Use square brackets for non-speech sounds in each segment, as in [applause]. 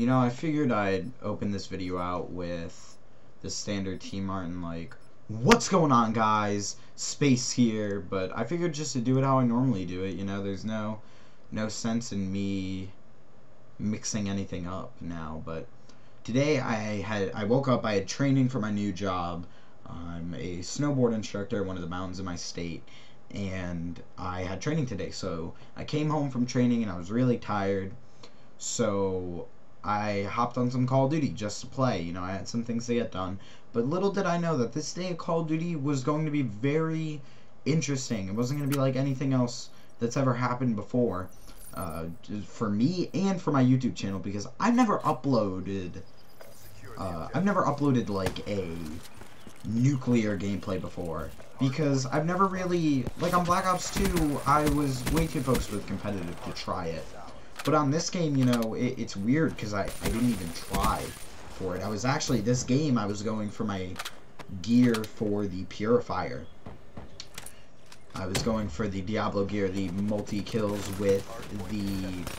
You know, I figured I'd open this video out with the standard TmarTn like, what's going on guys? Space here, but I figured just to do it how I normally do it, you know, there's no no sense in me mixing anything up now, but today I had I woke up, I had training for my new job. I'm a snowboard instructor one of the mountains in my state and I had training today. So I came home from training and I was really tired. So I hopped on some Call of Duty just to play. You know, I had some things to get done. But little did I know that this day of Call of Duty was going to be very interesting. It wasn't going to be like anything else that's ever happened before. Uh, for me and for my YouTube channel because I've never uploaded uh, I've never uploaded like a nuclear gameplay before because I've never really like on Black Ops 2 I was way too focused with competitive to try it but on this game, you know, it, it's weird because I, I didn't even try for it. I was actually, this game, I was going for my gear for the Purifier. I was going for the Diablo gear, the multi-kills with the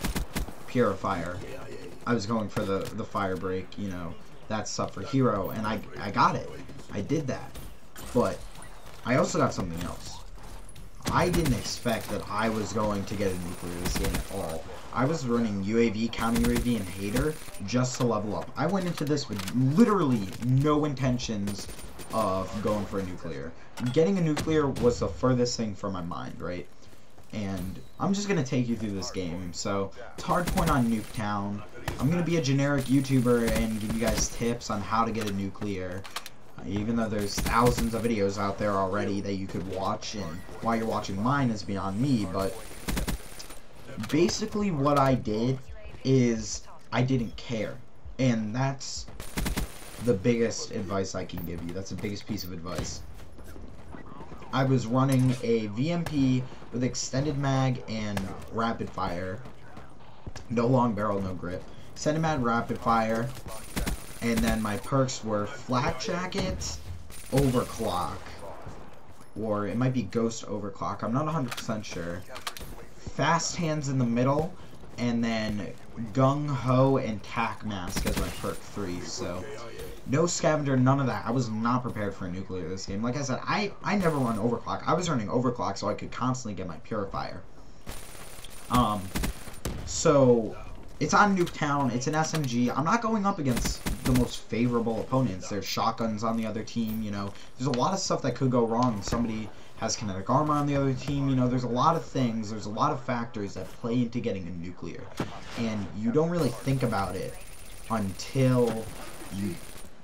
Purifier. I was going for the, the Firebreak, you know, that stuff for Hero, and I, I got it. I did that. But I also got something else. I didn't expect that I was going to get a nuclear this game at all. I was running UAV, counter UAV, and HATR just to level up. I went into this with literally no intentions of going for a nuclear. Getting a nuclear was the furthest thing from my mind, right? And I'm just going to take you through this game. So, it's hardpoint on Nuketown. I'm going to be a generic YouTuber and give you guys tips on how to get a nuclear. Even though there's thousands of videos out there already that you could watch, and why you're watching mine is beyond me, but basically what I did is I didn't care. And that's the biggest advice I can give you. That's the biggest piece of advice. I was running a VMP with extended mag and rapid fire. No long barrel, no grip. Extended mag, rapid fire. And then my perks were flak jacket, overclock. Or it might be ghost overclock. I'm not 100% sure fast hands in the middle, and then gung ho and tac mask as my perk three. So no scavenger, none of that. I was not prepared for a nuclear this game. Like I said, I I never run overclock. I was running overclock so I could constantly get my purifier. Um, so it's on Nuketown. It's an SMG. I'm not going up against the most favorable opponents. There's shotguns on the other team. You know, there's a lot of stuff that could go wrong. Somebody has kinetic armor on the other team. You know, there's a lot of things, there's a lot of factors that play into getting a nuclear. And you don't really think about it until you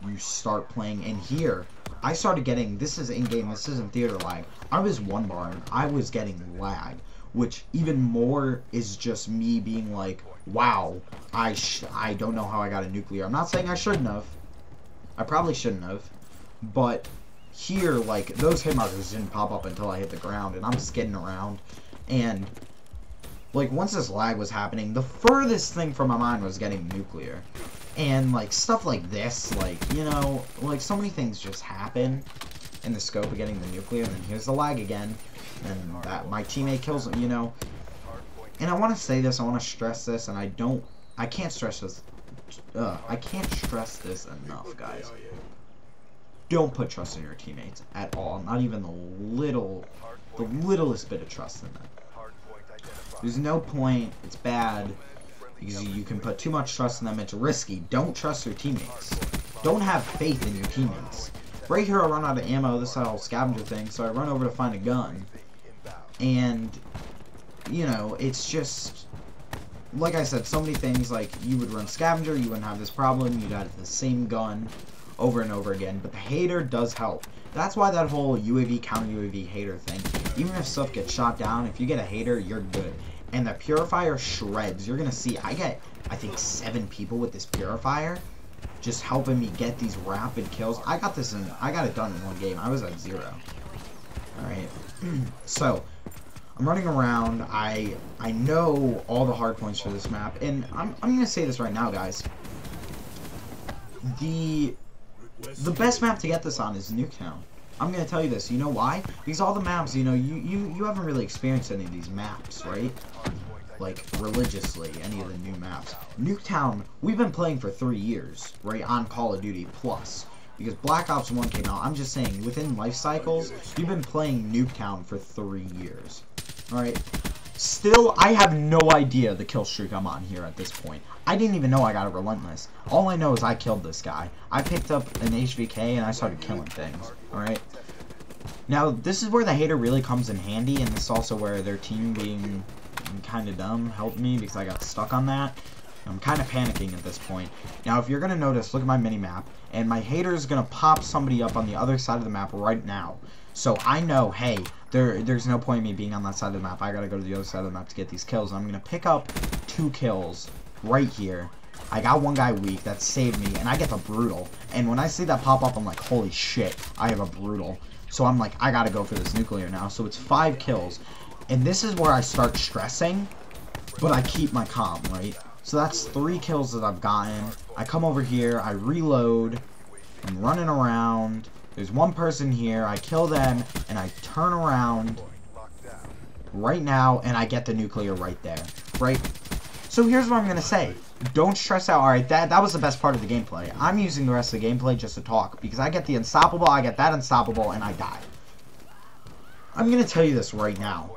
you start playing. And here, I started getting, this is in-game, this isn't theater lag. I was one bar and I was getting lag, which even more is just me being like, wow, I, I don't know how I got a nuclear. I'm not saying I shouldn't have. I probably shouldn't have. But here, like, those hit markers didn't pop up until I hit the ground, and I'm skidding around. And, like, once this lag was happening, the furthest thing from my mind was getting nuclear. And, like, stuff like this, like, you know, like, so many things just happen in the scope of getting the nuclear, and then here's the lag again, and that, my teammate kills him, you know. And I want to say this, I want to stress this, and I don't, I can't stress this, uh, I can't stress this enough, guys don't put trust in your teammates at all. Not even the little, the littlest bit of trust in them. There's no point. It's bad because you can put too much trust in them. It's risky. Don't trust your teammates. Don't have faith in your teammates. Right here, I run out of ammo. This is whole scavenger thing, so I run over to find a gun. And, you know, it's just, like I said, so many things, like, you would run scavenger, you wouldn't have this problem, you'd have the same gun over and over again, but the HATR does help. That's why that whole UAV counter UAV HATR thing, even if stuff gets shot down, if you get a HATR, you're good. And the purifier shreds. You're gonna see, I get, I think, seven people with this purifier just helping me get these rapid kills. I got this in, I got it done in one game. I was at zero. Alright, [clears throat] so, I'm running around. I I know all the hard points for this map, and I'm, I'm to say this right now, guys. The the best map to get this on is Nuketown. I'm gonna tell you this. You know why? Because all the maps, you know, you you you haven't really experienced any of these maps, right? like, religiously, any of the new maps. Nuketown, we've been playing for three years, right, on Call of Duty Plus. Because Black Ops 1 came out, I'm just saying, within life cycles, you've been playing Nuketown for three years. Alright? Still, I have no idea the kill streak I'm on here at this point. I didn't even know I got a Relentless. All I know is I killed this guy. I picked up an HVK and I started killing things. Alright? Now, this is where the HATR really comes in handy, and this is also where their team being kind of dumb helped me because I got stuck on that. I'm kind of panicking at this point. Now, if you're going to notice, look at my mini-map, and my HATR is going to pop somebody up on the other side of the map right now. So I know, hey, there, there's no point in me being on that side of the map. I got to go to the other side of the map to get these kills. I'm to pick up two kills right here. I got one guy weak, that saved me, and I get the Brutal. And when I see that pop up, I'm like, holy shit, I have a Brutal. So I'm like, I gotta go for this nuclear now. So it's five kills. And this is where I start stressing, but I keep my calm, right? So that's three kills that I've gotten. I come over here, I reload, I'm running around. There's one person here, I kill them, and I turn around right now, and I get the nuclear right there, right? So here's what I'm going to say. Don't stress out. Alright, that, that was the best part of the gameplay. I'm using the rest of the gameplay just to talk. Because I get the unstoppable, I get that unstoppable, and I die. I'm going to tell you this right now.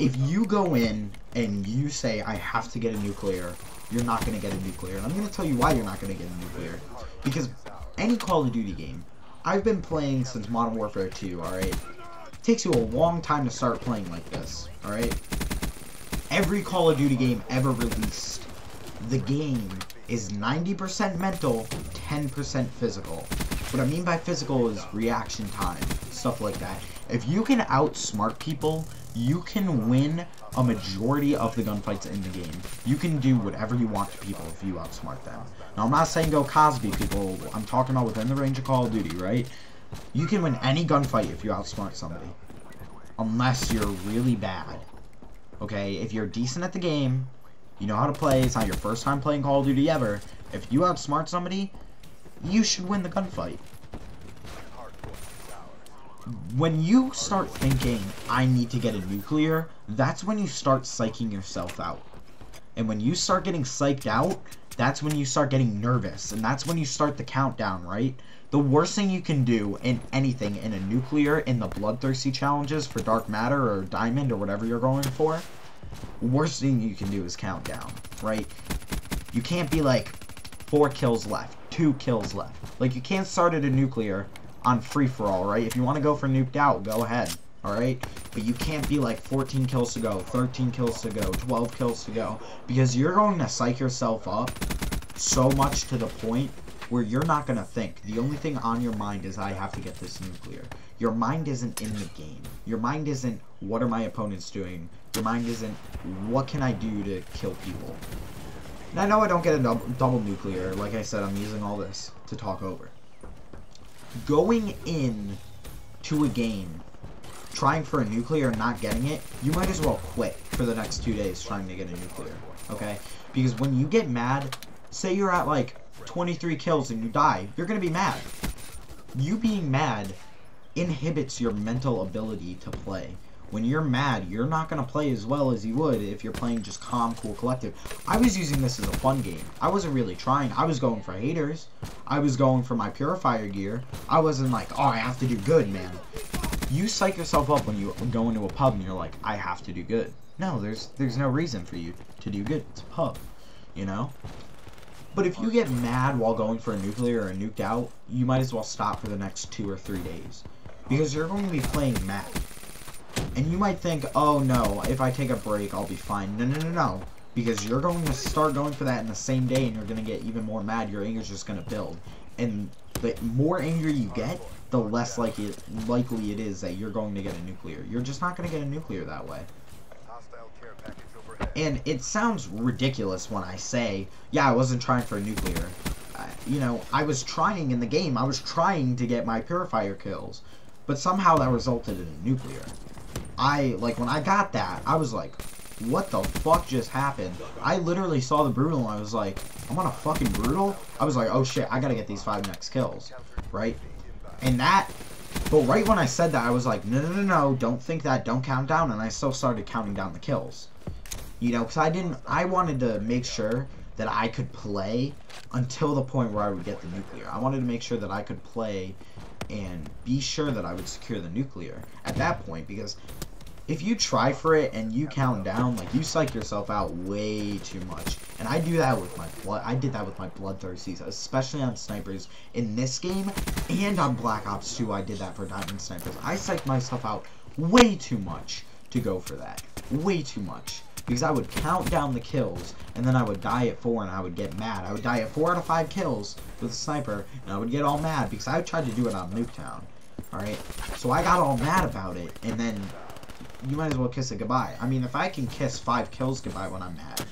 If you go in and you say, I have to get a nuclear, you're not going to get a nuclear. And I'm going to tell you why you're not going to get a nuclear. Because any Call of Duty game, I've been playing since Modern Warfare 2, alright? Takes you a long time to start playing like this, alright? every Call of Duty game ever released, the game is 90% mental, 10% physical. What I mean by physical is reaction time, stuff like that. If you can outsmart people, you can win a majority of the gunfights in the game. You can do whatever you want to people if you outsmart them. Now, I'm not saying go Cosby people. I'm talking about within the range of Call of Duty, right? You can win any gunfight if you outsmart somebody. Unless you're really bad. Okay, if you're decent at the game, you know how to play, it's not your first time playing Call of Duty ever, if you outsmart somebody, you should win the gunfight. When you start thinking, I need to get a nuclear, that's when you start psyching yourself out. And when you start getting psyched out, that's when you start getting nervous, and that's when you start the countdown, right? The worst thing you can do in anything, in a nuclear, in the bloodthirsty challenges for dark matter or diamond or whatever you're going for, worst thing you can do is countdown, right? You can't be like, four kills left, two kills left. Like, you can't start at a nuclear on free-for-all, right? If you want to go for nuked out, go ahead, alright? But you can't be like 14 kills to go, 13 kills to go, 12 kills to go, because you're going to psych yourself up so much to the point where you're not going to think. The only thing on your mind is I have to get this nuclear. Your mind isn't in the game. Your mind isn't what are my opponents doing. Your mind isn't what can I do to kill people. And I know I don't get a double, double nuclear. Like I said, I'm using all this to talk over. Going in to a game trying for a nuclear and not getting it, you might as well quit for the next two days trying to get a nuclear. Okay? Because when you get mad, say you're at like 23 kills and you die, you're going to be mad. You being mad inhibits your mental ability to play. When you're mad, you're not going to play as well as you would if you're playing just calm, cool, collective. I was using this as a fun game. I wasn't really trying. I was going for HATRs. I was going for my purifier gear. I wasn't like, oh, I have to do good, man. You psych yourself up when you go into a pub and you're like, I have to do good. No, there's there's no reason for you to do good. It's a pub, you know? But if you get mad while going for a nuclear or a nuked out, you might as well stop for the next two or three days. Because you're going to be playing mad. And you might think, oh no, if I take a break, I'll be fine. No, no, no, no. Because you're going to start going for that in the same day and you're going to get even more mad. Your anger's just going to build. And the more angry you get, the less likely, likely it is that you're going to get a nuclear. You're just not going to get a nuclear that way. And it sounds ridiculous when I say, yeah, I wasn't trying for a nuclear. Uh, you know, I was trying in the game. I was trying to get my purifier kills. But somehow that resulted in a nuclear. I, like, when I got that, I was like, what the fuck just happened? I literally saw the Brutal and I was like, I'm on a fucking Brutal? I was like, oh shit, I gotta get these five next kills. Right? And that, but right when I said that, I was like, no, no, no, no, don't think that, don't count down. And I still started counting down the kills. You know, because I didn't. I wanted to make sure that I could play until the point where I would get the nuclear. I wanted to make sure that I could play and be sure that I would secure the nuclear at that point because if you try for it and you count down, like you psych yourself out way too much. And I do that with my blood. I did that with my bloodthirsties, especially on snipers in this game and on Black Ops 2. I did that for diamond snipers. I psyched myself out way too much to go for that. Way too much. Because I would count down the kills, and then I would die at 4, and I would get mad. I would die at 4 out of 5 kills with a sniper, and I would get all mad, because I tried to do it on Nuketown. Alright? So I got all mad about it, and then you might as well kiss it goodbye. I mean, if I can kiss 5 kills goodbye when I'm mad,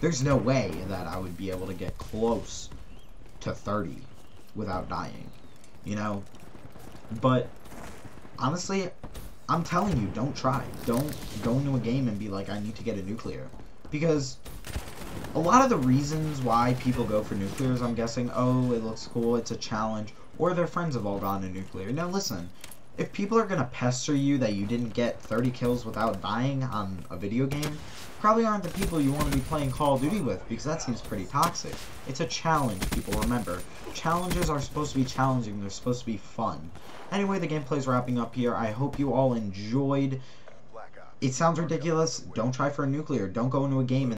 there's no way that I would be able to get close to 30 without dying. You know? But, honestly, I'm telling you, don't try. Don't go into a game and be like, I need to get a nuclear. Because a lot of the reasons why people go for nuclears, I'm guessing, oh, it looks cool, it's a challenge, or their friends have all gone to nuclear. Now listen, if people are going to pester you that you didn't get 30 kills without dying on a video game, probably aren't the people you want to be playing Call of Duty with, because that seems pretty toxic. It's a challenge, people, remember. Challenges are supposed to be challenging, they're supposed to be fun. Anyway, the gameplay's wrapping up here. I hope you all enjoyed. It sounds ridiculous. Don't try for a nuclear. Don't go into a game